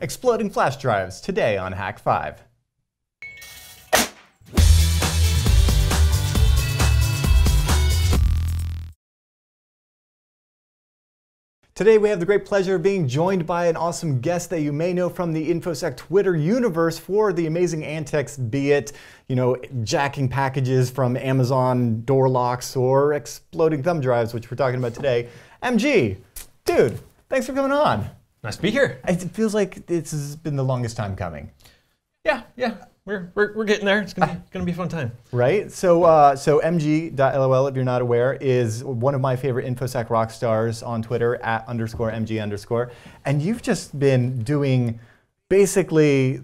Exploding flash drives today on Hak5. Today we have the great pleasure of being joined by an awesome guest that you may know from the InfoSec Twitter universe for the amazing antics, be it, you know, jacking packages from Amazon door locks or exploding thumb drives, which we're talking about today. MG, dude, thanks for coming on. Nice to be here. It feels like this has been the longest time coming. Yeah, yeah, we're, we're, we're getting there. It's gonna be, gonna be a fun time. Right? So, uh, so MG.lol, if you're not aware, is one of my favorite InfoSec rock stars on Twitter, at underscore MG underscore. And you've just been doing basically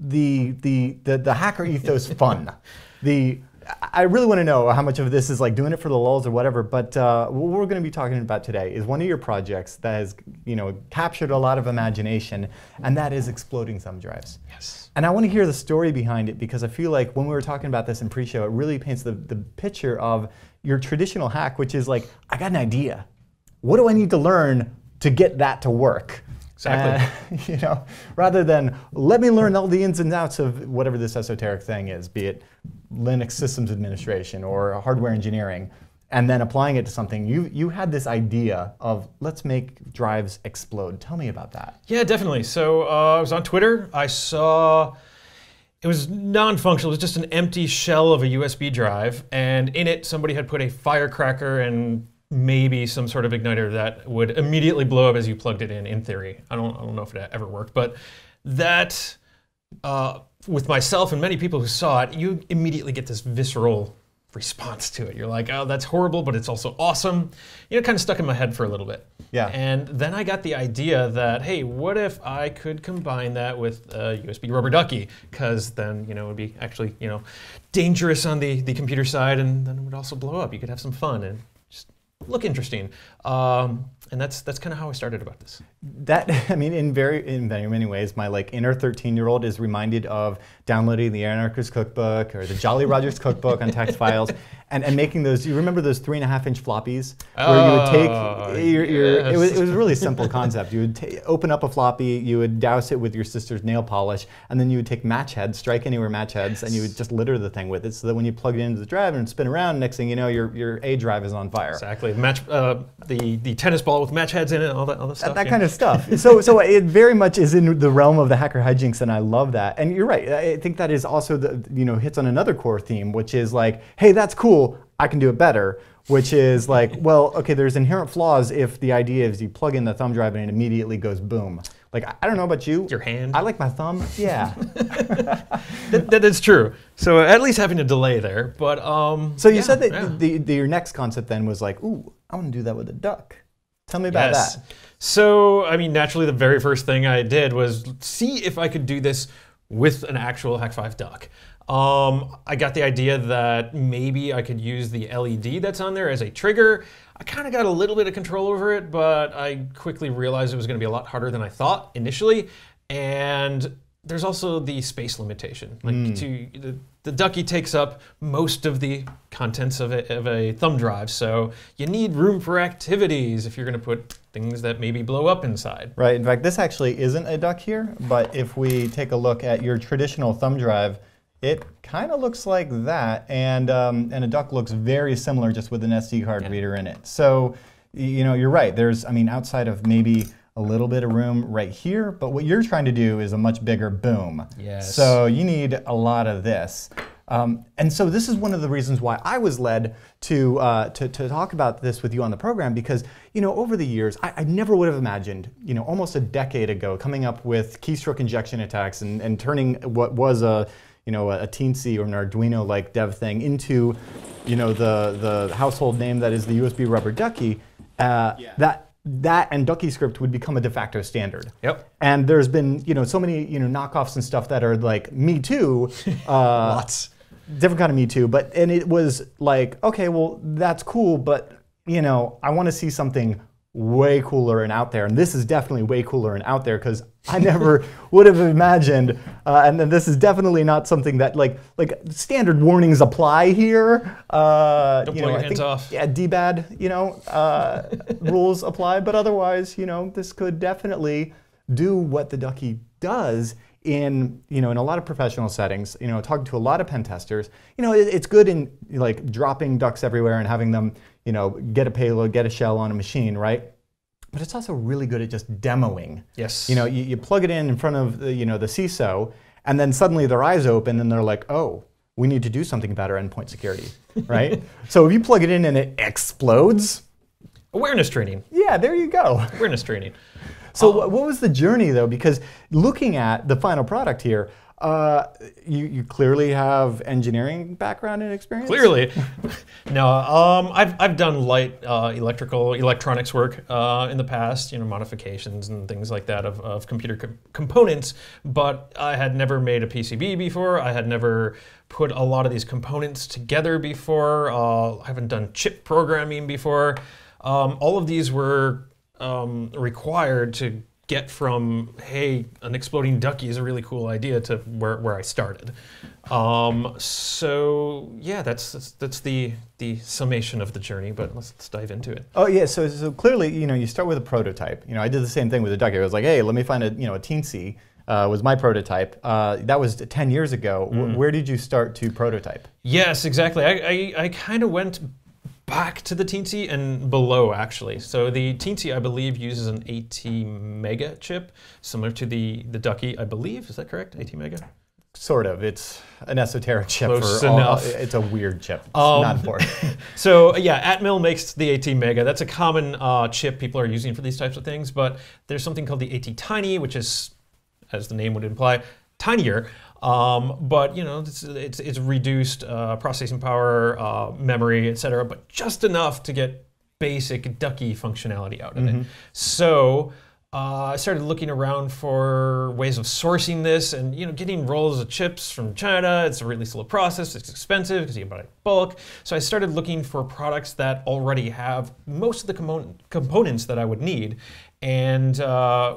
the, the, the, the hacker ethos fun. the I really want to know how much of this is like doing it for the lulz or whatever, but uh, what we're going to be talking about today is one of your projects that has, you know, captured a lot of imagination, and that is exploding thumb drives. Yes. And I want to hear the story behind it because I feel like when we were talking about this in pre-show, it really paints the, the picture of your traditional hack, which is like, I got an idea. What do I need to learn to get that to work? Exactly. Uh, you know, rather than let me learn all the ins and outs of whatever this esoteric thing is, be it Linux systems administration or hardware engineering, and then applying it to something. You you had this idea of let's make drives explode. Tell me about that. Yeah, definitely. So uh, I was on Twitter. I saw it was non-functional. It was just an empty shell of a USB drive, and in it somebody had put a firecracker and maybe some sort of igniter that would immediately blow up as you plugged it in. In theory, I don't I don't know if it ever worked, but that. Uh, with myself and many people who saw it, you immediately get this visceral response to it. You're like, oh, that's horrible, but it's also awesome. You know, kind of stuck in my head for a little bit. Yeah. And then I got the idea that, hey, what if I could combine that with a USB rubber ducky? Because then, you know, it would be actually, you know, dangerous on the, the computer side and then it would also blow up. You could have some fun and just look interesting. Um, and that's that's kind of how I started about this. That I mean, in very in very many ways, my like inner 13 year old is reminded of downloading the Anarchist Cookbook or the Jolly Rogers Cookbook on text files, and, and making those. You remember those three and a half inch floppies where you would take Oh, your, your it, was, it was a really simple concept. You would open up a floppy, you would douse it with your sister's nail polish, and then you would take match heads, strike anywhere match heads, and you would just litter the thing with it, so that when you plug it into the drive and spin around, next thing you know, your your A drive is on fire. Exactly. Match uh, the the tennis ball with match heads in it, all that, all that stuff. that yeah. kind of stuff. So, so it very much is in the realm of the hacker hijinks, and I love that. And you're right. I think that is also the you know hits on another core theme, which is like, hey, that's cool. I can do it better. Which is like, well, okay, there's inherent flaws if the idea is you plug in the thumb drive and it immediately goes boom. Like, I- I don't know about you. Your hand. I like my thumb. Yeah. that, that is true. So at least having a delay there, but um. So you yeah, said that yeah. the, the, your next concept then was like, ooh, I want to do that with a duck. Tell me about Yes. that. So, I mean, naturally, the very first thing I did was see if I could do this with an actual Hak5 duck. Um, I got the idea that maybe I could use the LED that's on there as a trigger. I kind of got a little bit of control over it, but I quickly realized it was going to be a lot harder than I thought initially. And there's also the space limitation. Like to the, the ducky takes up most of the contents of a, of a thumb drive, so you need room for activities if you're going to put things that maybe blow up inside. Right. In fact, this actually isn't a duck here, but if we take a look at your traditional thumb drive, it kind of looks like that, and um, and a duck looks very similar, just with an SD card Yeah. reader in it. So, you know, you're right. There's, I mean, outside of maybe a little bit of room right here, but what you're trying to do is a much bigger boom. Yes. So you need a lot of this. Um, and so this is one of the reasons why I was led to, uh, to, to talk about this with you on the program because, you know, over the years, I, I never would have imagined, you know, almost a decade ago, coming up with keystroke injection attacks and, and turning what was a, you know, a, a Teensy or an Arduino-like dev thing into, you know, the, the household name that is the USB rubber ducky. Uh, That that and Ducky script would become a de facto standard. Yep. And there's been, you know, so many, you know, knockoffs and stuff that are like Me Too. Uh, Lots. Different kind of Me Too. But, and it was like, okay, well, that's cool, but, you know, I want to see something way cooler and out there. And this is definitely way cooler and out there because I never would have imagined. Uh, and then this is definitely not something that like like standard warnings apply here. Uh, Don't you blow know, your I hands think, off. Yeah, DBAD, you know, uh, rules apply. But otherwise, you know, this could definitely do what the Ducky does in you know in a lot of professional settings you know talking to a lot of pen testers you know it, it's good in like dropping ducks everywhere and having them you know get a payload get a shell on a machine right but it's also really good at just demoing Yes. you know you, you plug it in in front of the, you know the CISO and then suddenly their eyes open and they're like oh we need to do something about our endpoint security right so if you plug it in and it explodes awareness training. yeah there you go Awareness training. so um, what, what was the journey though? Because looking at the final product here, uh, you, you clearly have engineering background and experience. Clearly, no. Um, I've I've done light uh, electrical electronics work uh, in the past. You know, modifications and things like that of, of computer co- components. But I had never made a PCB before. I had never put a lot of these components together before. Uh, I haven't done chip programming before. Um, all of these were um, required to get from hey an exploding ducky is a really cool idea to where, where i started um, so yeah that's, that's that's the the summation of the journey but let's, let's dive into it Oh yeah, so so clearly you know you start with a prototype. You know I did the same thing with the ducky. I was like, hey, let me find a you know a teensy. Uh, was my prototype. Uh, that was 10 years ago. Mm. Wh- Where did you start to prototype? yes exactly i, I, I kind of went back to the teensy and below actually so the teensy i believe uses an AT Mega chip similar to the the ducky i believe is that correct AT Mega Sort of. It's an esoteric chip. Close for all- enough. it's a weird chip. It's Um, not important. So yeah, Atmel makes the AT Mega. That's a common uh, chip people are using for these types of things. But there's something called the AT Tiny, which is, as the name would imply, tinier. Um, but you know, it's it's, it's reduced uh, processing power, uh, memory, etc. But just enough to get basic Ducky functionality out of it. So. Uh, I started looking around for ways of sourcing this, and you know, getting rolls of chips from China. It's a really slow process. It's expensive because you buy it bulk. So I started looking for products that already have most of the commo- components that I would need, and uh,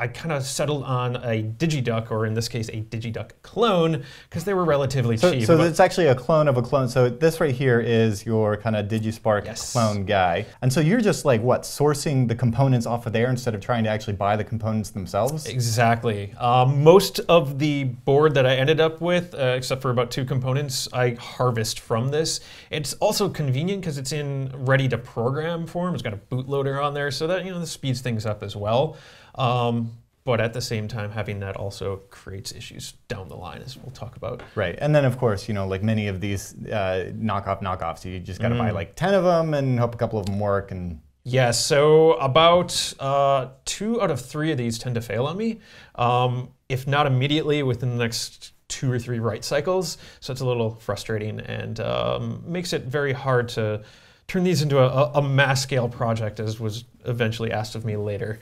I kind of settled on a DigiDuck, or in this case, a DigiDuck clone, because they were relatively So, cheap. so About- it's actually a clone of a clone. So this right here is your kind of DigiSpark Yes. clone guy. And so you're just like what sourcing the components off of there instead of trying to actually buy the components themselves. Exactly. Um, most of the board that I ended up with, uh, except for about two components, I harvest from this. It's also convenient because it's in ready to program form. It's got a bootloader on there, so that you know this speeds things up as well. Um, but at the same time, having that also creates issues down the line, as we'll talk about. Right. And then of course, you know, like many of these uh, knockoff knockoffs, you just got to Mm. buy like 10 of them and hope a couple of them work and Yeah, so about uh, two out of three of these tend to fail on me, um, if not immediately within the next two or three write cycles. So it's a little frustrating and um, makes it very hard to turn these into a, a mass scale project, as was eventually asked of me later.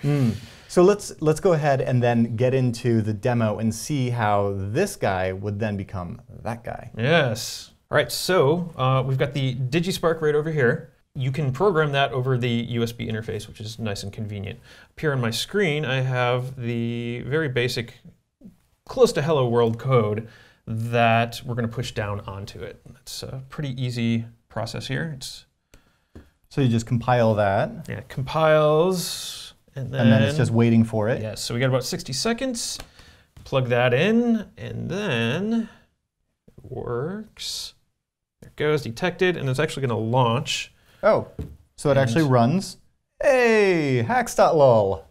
So let's let's go ahead and then get into the demo and see how this guy would then become that guy. Yes. All right, so uh, we've got the DigiSpark right over here. You can program that over the USB interface, which is nice and convenient. Up here on my screen, I have the very basic, close to hello world code that we're going to push down onto it. It's a pretty easy process here. It's So you just compile that yeah, it compiles, and then, and then it's just waiting for it. yeah. So we got about 60 seconds. Plug that in, and then it works. There it goes, detected, and it's actually going to launch. Oh, so it actually runs. Hey, hax.lol.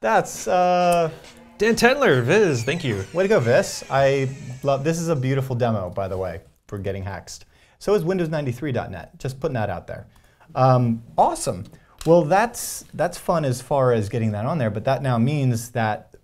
That's uh, Dan Tentler, Viss, thank you. way to go, Viss. I love. This is a beautiful demo, by the way, for getting hacked. So is Windows93.net. Just putting that out there. Um, awesome. Well, that's that's fun as far as getting that on there, but that now means that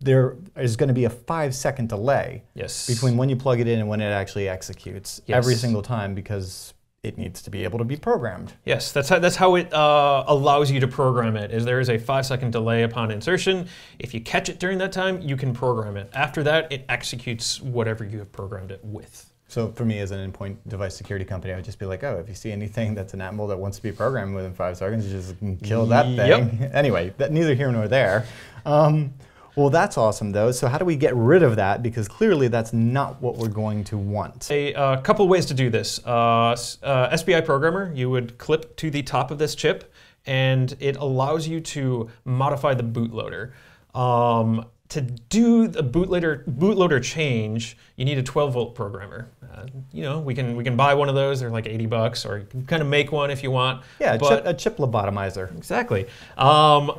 there is going to be a five second delay Yes. between when you plug it in and when it actually executes every single time because it needs to be able to be programmed. Yes, that's how, that's how it uh, allows you to program it. Is there is a five second delay upon insertion. If you catch it during that time, you can program it. After that, it executes whatever you have programmed it with. So for me as an endpoint device security company, I would just be like, oh, if you see anything that's an Atmel that wants to be programmed within five seconds, you just kill that thing. Anyway, that, neither here nor there. Um, well, that's awesome though. So how do we get rid of that? Because clearly that's not what we're going to want. A uh, couple ways to do this. Uh, uh, SPI Programmer, you would clip to the top of this chip, and it allows you to modify the bootloader. Um, to do the bootloader bootloader change, you need a 12 volt programmer. Uh, you know, we can we can buy one of those. They're like 80 bucks, or you can kind of make one if you want. Yeah, a but chip, a chip lobotomizer. exactly. Um,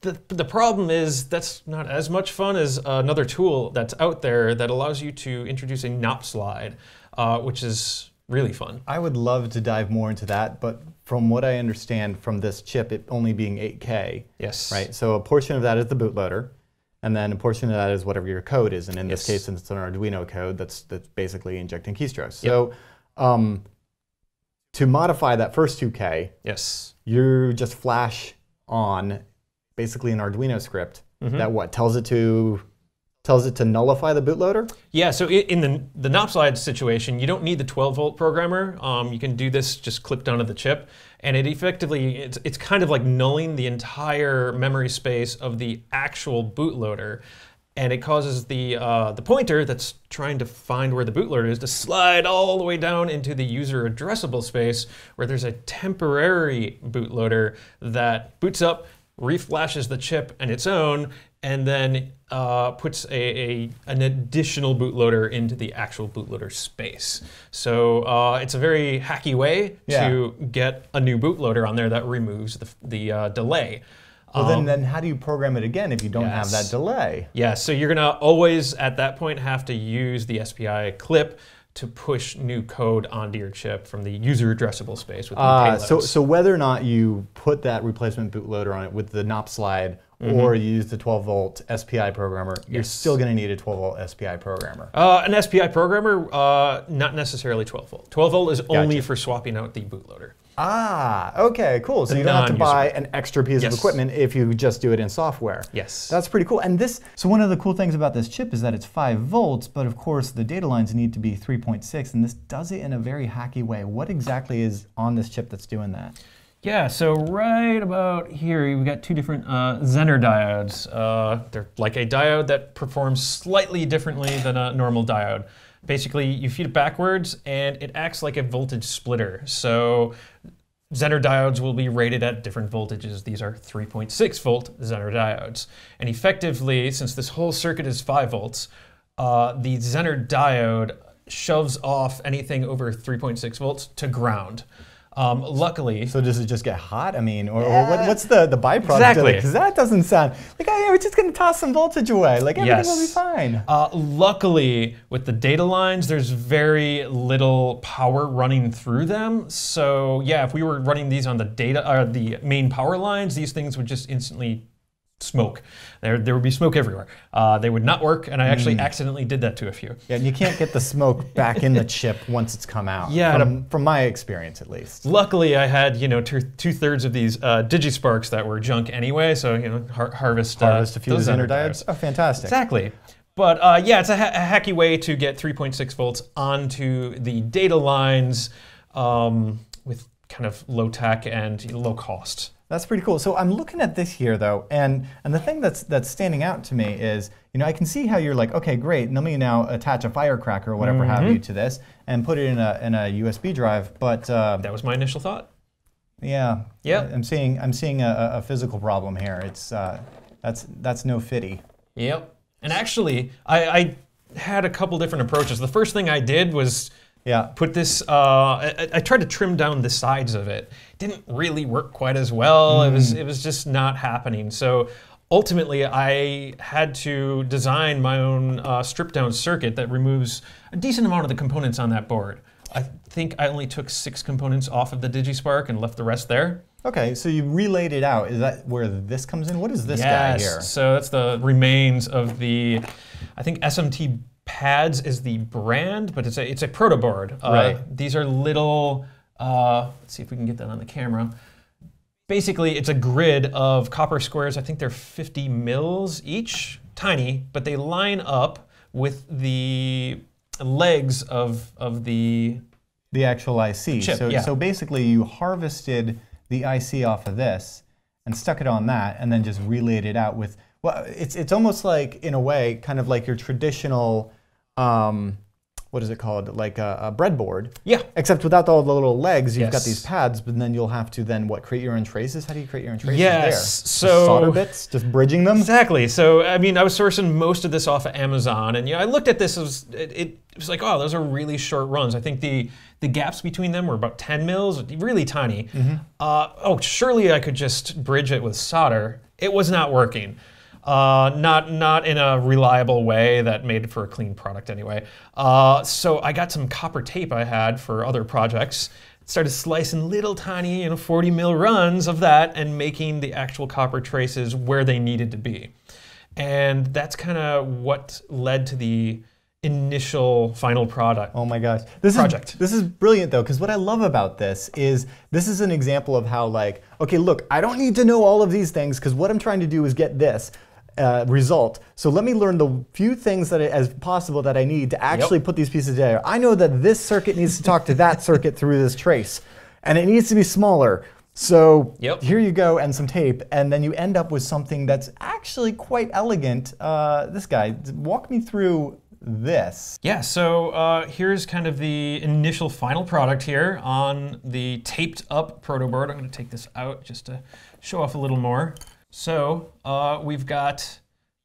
the, the problem is that's not as much fun as another tool that's out there that allows you to introduce a NOP slide, uh, which is really fun. I would love to dive more into that, but from what I understand from this chip, it only being 8K, Yes. right? So a portion of that is the bootloader, and then a portion of that is whatever your code is. And in this case, since it's an Arduino code, that's that's basically injecting keystrokes. So um, to modify that first 2K, Yes. you just flash on basically an Arduino script Mm-hmm. that what tells it to tells it to nullify the bootloader. Yeah, so in the the NOP slide situation, you don't need the 12 volt programmer. Um, you can do this just clipped onto the chip, and it effectively it's it's kind of like nulling the entire memory space of the actual bootloader, and it causes the uh, the pointer that's trying to find where the bootloader is to slide all the way down into the user addressable space where there's a temporary bootloader that boots up reflashes the chip and its own, and then uh, puts a, a an additional bootloader into the actual bootloader space. So uh, it's a very hacky way Yeah. to get a new bootloader on there that removes the, the uh, delay. Well, then, then how do you program it again if you don't have that delay? Yeah, so you're gonna always at that point have to use the SPI clip to push new code onto your chip from the user addressable space with Uh, so, so whether or not you put that replacement bootloader on it with the NOP slide or you use the 12 volt SPI programmer, you're Mm-hmm. Still going to need a 12 volt SPI programmer. Uh, an SPI programmer, uh, not necessarily 12 volt. 12 volt is only Gotcha. for swapping out the bootloader. Ah, okay, cool. So The you don't have to buy an extra piece Yes. of equipment if you just do it in software. Yes. That's pretty cool. And this, so one of the cool things about this chip is that it's 5 volts, but of course the data lines need to be 3.6, and this does it in a very hacky way. What exactly is on this chip that's doing that? Yeah, so right about here, we've got two different uh, Zener diodes. Uh, they're like a diode that performs slightly differently than a normal diode. Basically, you feed it backwards and it acts like a voltage splitter. So Zener diodes will be rated at different voltages. These are 3.6 volt Zener diodes. And effectively, since this whole circuit is 5 volts, uh, the Zener diode shoves off anything over 3.6 volts to ground. Um, luckily, So does it just get hot? I mean, or, or what, what's the, the byproduct of it? Exactly. Because that doesn't sound like, oh, yeah, we're just going to toss some voltage away. Like everything will be fine. Uh, luckily, with the data lines, there's very little power running through them. So yeah, if we were running these on the data, uh, the main power lines, these things would just instantly smoke. There, there would be smoke everywhere. Uh, they would not work, and I actually accidentally did that to a few. Yeah, and you can't get the smoke back in the chip once it's come out. Yeah, from, from my experience at least. Luckily, I had you know two, two thirds of these uh, DigiSparks that were junk anyway, so you know har- harvest uh, Harvest a few those diodes. Oh, fantastic. Exactly. But uh, yeah, it's a, ha- a hacky way to get 3.6 volts onto the data lines um, with kind of low tech and low cost. That's pretty cool. So I'm looking at this here though, and and the thing that's that's standing out to me is, you know, I can see how you're like, okay, great. Let me now attach a firecracker or whatever have Mm-hmm. you to this and put it in a in a USB drive. But uh, That was my initial thought. yeah, Yep. I'm seeing I'm seeing a, a physical problem here. It's uh, that's that's no fitty. Yep. And actually, I, I had a couple different approaches. The first thing I did was Yeah. put this. Uh, I, I tried to trim down the sides of it. Didn't really work quite as well. It was it was just not happening. So ultimately, I had to design my own uh, stripped down circuit that removes a decent amount of the components on that board. I think I only took six components off of the DigiSpark and left the rest there. Okay, so you relayed it out. Is that where this comes in? What is this guy here? So that's the remains of the, I think SMT pads is the brand, but it's a it's a proto board. Uh, Right. These are little. Uh, let's see if we can get that on the camera. Basically, it's a grid of copper squares. I think they're 50 mils each, tiny, but they line up with the legs of of the The actual IC. chip, so, yeah. so basically, you harvested the IC off of this and stuck it on that, and then just relayed it out with. Well, it's it's almost like in a way, kind of like your traditional. Um, what is it called? Like a, a breadboard. Yeah. Except without all the little legs, you've got these pads, but then you'll have to then what? Create your own traces. How do you create your own traces Yes, there? Just so- solder bits, just bridging them. Exactly. So I mean, I was sourcing most of this off of Amazon, and you know, I looked at this as it, it was like, oh, those are really short runs. I think the the gaps between them were about 10 mils, really tiny. Uh, oh, surely I could just bridge it with solder. It was not working. Uh, not not in a reliable way that made for a clean product anyway. Uh, so I got some copper tape I had for other projects. Started slicing little tiny, you know, 40 mil runs of that and making the actual copper traces where they needed to be. And that's kind of what led to the initial final product. Oh my gosh. This Project. is this is brilliant though because what I love about this is this is an example of how like okay look I don't need to know all of these things because what I'm trying to do is get this uh, result. So let me learn the few things that I, as possible that I need to actually put these pieces together. I know that this circuit needs to talk to that circuit through this trace, and it needs to be smaller. So Yep. here you go and some tape, and then you end up with something that's actually quite elegant. Uh, this guy, walk me through this. Yeah, so uh, here's kind of the initial final product here on the taped up proto board. I'm going to take this out just to show off a little more. So uh, we've got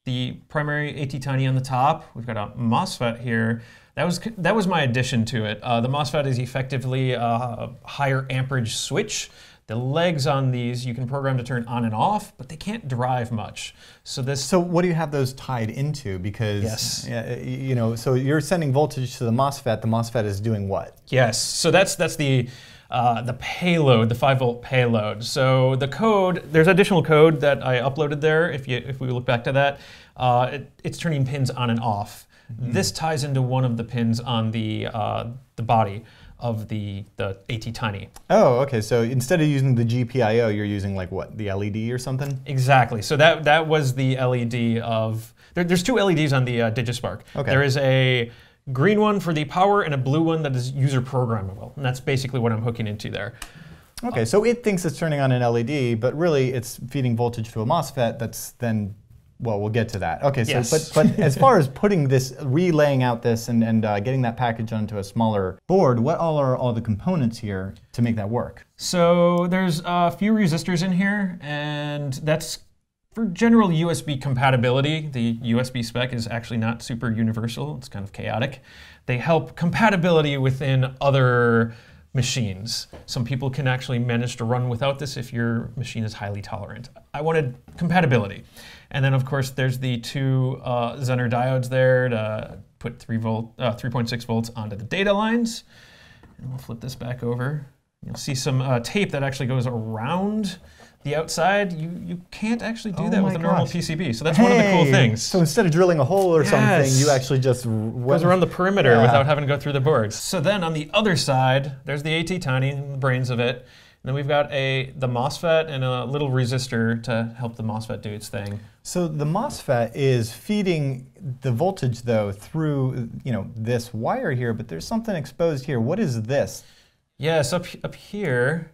the primary AT Tiny on the top. We've got a MOSFET here. That was that was my addition to it. Uh, the MOSFET is effectively a higher amperage switch. The legs on these you can program to turn on and off, but they can't drive much. So this So what do you have those tied into? Because Yes. you know, so you're sending voltage to the MOSFET. The MOSFET is doing what? Yes, so that's that's the uh, the payload, the five volt payload. So the code, there's additional code that I uploaded there. If you if we look back to that, uh, it, it's turning pins on and off. This ties into one of the pins on the uh, the body of the the AT Tiny. Oh, okay. So instead of using the GPIO, you're using like what? The LED or something? Exactly. So that that was the LED of. There, there's two LEDs on the uh, DigiSpark. Okay. There is a green one for the power and a blue one that is user programmable, and that's basically what I'm hooking into there. Okay, so it thinks it's turning on an LED, but really it's feeding voltage to a MOSFET that's then, well, we'll get to that. Okay, so Yes. but, but as far as putting this, relaying out this and, and uh, getting that package onto a smaller board, what all are all the components here to make that work? So there's a few resistors in here, and that's for general USB compatibility. The USB spec is actually not super universal, it's kind of chaotic. They help compatibility within other machines. Some people can actually manage to run without this if your machine is highly tolerant. I wanted compatibility. And then, of course, there's the two uh, Zener diodes there to put 3 volt, uh, 3.6 volts onto the data lines. And we'll flip this back over. You'll see some uh, tape that actually goes around the outside. You, you can't actually do Oh that with a normal gosh. PCB. So that's one of the cool things. So instead of drilling a hole or something, you actually just goes around the perimeter Yeah. without having to go through the boards. So then on the other side, there's the AT Tiny, and the brains of it. And then we've got a the MOSFET and a little resistor to help the MOSFET do its thing. So the MOSFET is feeding the voltage though through you know this wire here, but there's something exposed here. What is this? Yes, up up here.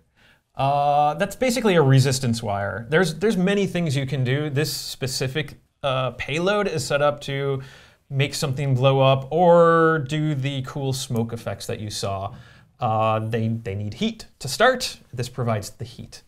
Uh, that's basically a resistance wire. There's there's many things you can do. This specific uh, payload is set up to make something blow up or do the cool smoke effects that you saw. Uh, they they need heat to start. This provides the heat.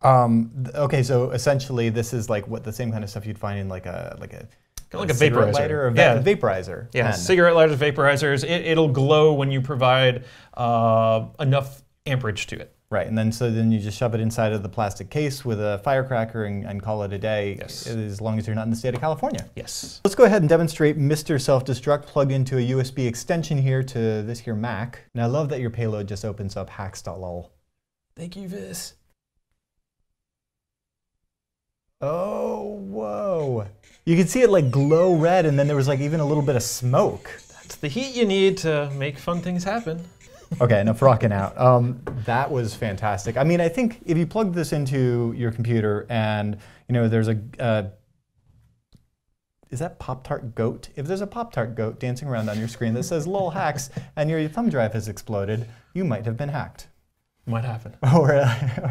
Um, okay, so essentially this is like what the same kind of stuff you'd find in like a like a like a cigarette vaporizer. lighter or va- Yeah. vaporizer. Yeah, pen. cigarette lighters, vaporizers. It, it'll glow when you provide uh, enough amperage to it. Right, and then so then you just shove it inside of the plastic case with a firecracker and, and call it a day. Yes. Eh, as long as you're not in the state of California. Yes. Let's go ahead and demonstrate Mr. Self-Destruct plugged into a USB extension here to this here Mac. And I love that your payload just opens up hax.lol. Thank you, Viss. Oh, whoa. You could see it like glow red and then there was like even a little bit of smoke. That's the heat you need to make fun things happen. Okay, enough rocking out. Um, that was fantastic. I mean, I think if you plug this into your computer and you know there's a uh, is that Pop Tart goat? If there's a Pop Tart goat dancing around on your screen that says "lol hacks" and your thumb drive has exploded, you might have been hacked, Might happen. or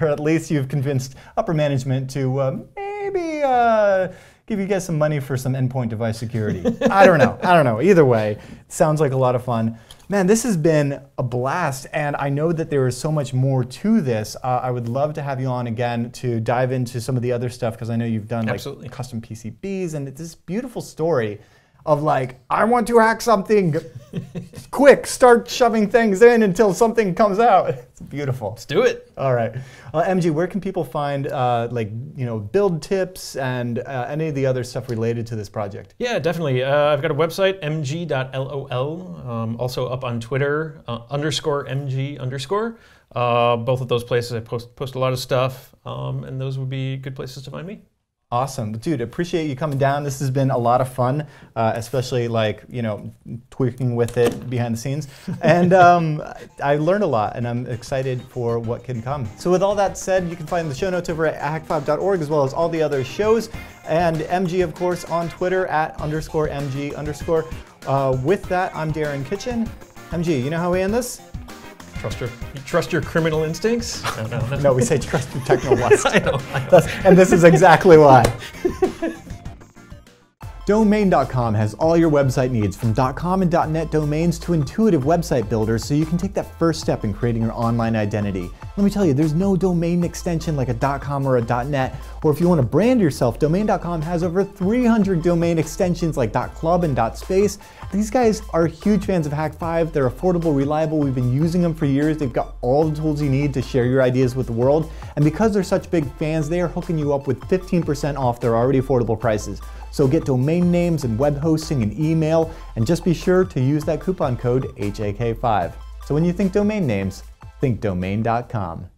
or at least you've convinced upper management to uh, maybe uh, give you guys some money for some endpoint device security. I don't know. I don't know. Either way, sounds like a lot of fun. Man, this has been a blast, and I know that there is so much more to this. Uh, I would love to have you on again to dive into some of the other stuff because I know you've done like Absolutely. custom PCBs, and it's this beautiful story of like, I want to hack something. Quick, start shoving things in until something comes out. It's beautiful. Let's do it. All right, uh, MG, where can people find uh, like you know build tips and uh, any of the other stuff related to this project? Yeah, definitely. Uh, I've got a website, mg.lol, um, also up on Twitter, uh, underscore mg underscore. Uh, both of those places I post, post a lot of stuff, um, and those would be good places to find me. Awesome, dude. Appreciate you coming down. This has been a lot of fun, uh, especially like you know tweaking with it behind the scenes, and um, I learned a lot, and I'm excited for what can come. So with all that said, you can find the show notes over at hak5.org as well as all the other shows, and MG of course on Twitter at underscore MG underscore. Uh, with that, I'm Darren Kitchen. MG, you know how we end this? Trust your, you trust your criminal instincts? No, no, no. No, we say trust your techno lust. I know. I know. And this is exactly why. Domain.com has all your website needs from .com and .net domains to intuitive website builders so you can take that first step in creating your online identity. Let me tell you, there's no domain extension like a .com or a .net, or if you want to brand yourself, Domain.com has over 300 domain extensions like .club and .space. These guys are huge fans of Hak5. They're affordable, reliable. We've been using them for years. They've got all the tools you need to share your ideas with the world. And because they're such big fans, they are hooking you up with 15% off their already affordable prices. So get domain names and web hosting and email, and just be sure to use that coupon code HAK5. So when you think domain names, think domain.com.